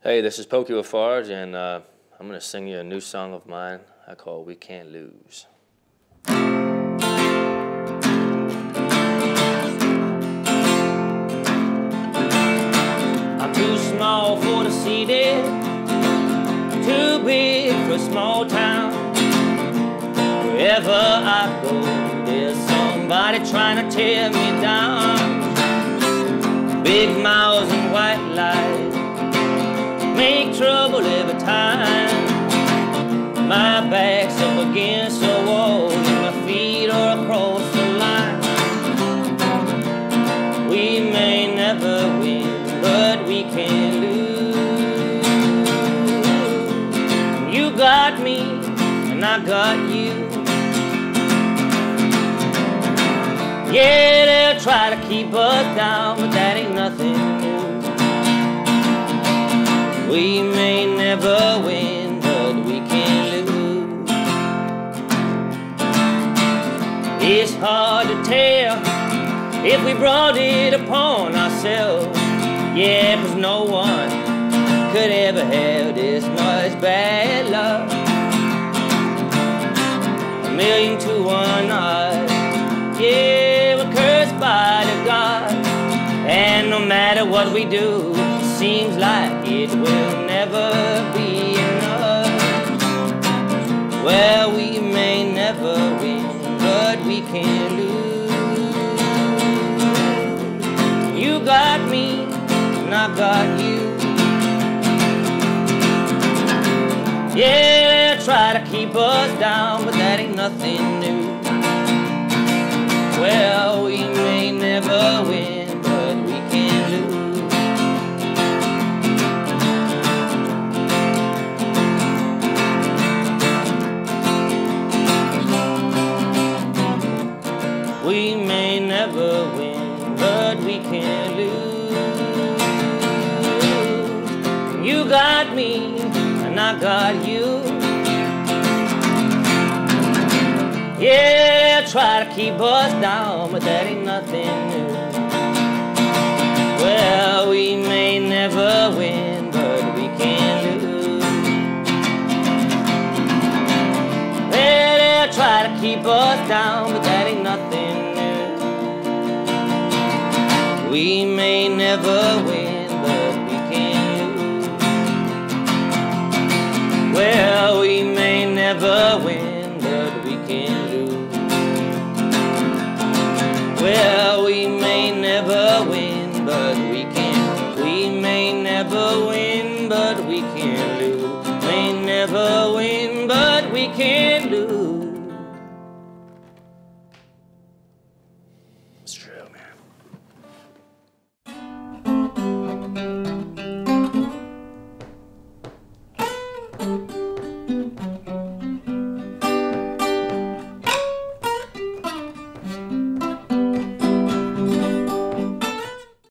Hey, this is Pokey LaFarge, and uh, I'm going to sing you a new song of mine I call We Can't Lose. I'm too small for the city, too big for a small town. Wherever I go, there's somebody trying to tear me down. Big mouths and white lies make trouble every time. My back's up against the wall and my feet are across the line. We may never win, but we can lose. You got me, and I got you. Yeah, they'll try to keep us down, but that ain't nothing It's hard to tell if we brought it upon ourselves. Yeah, cause no one could ever have this much bad luck. A million to one odds. Yeah, we're cursed by the God. And no matter what we do, it seems like it will never be but we can lose. You got me, and I got you. Yeah, try to keep us down, but that ain't nothing new. Well, we may never win, can lose. You got me, and I got you. Yeah, try to keep us down, but that ain't nothing new. Well, we may never win, but we can lose. They'll try to keep us down, but that ain't nothing. We may never win, but we can lose. Well, we may never win, but we can lose. Well, we may never win, but we can. We may never win, but we can lose. May never win, but we can lose. It's true, man.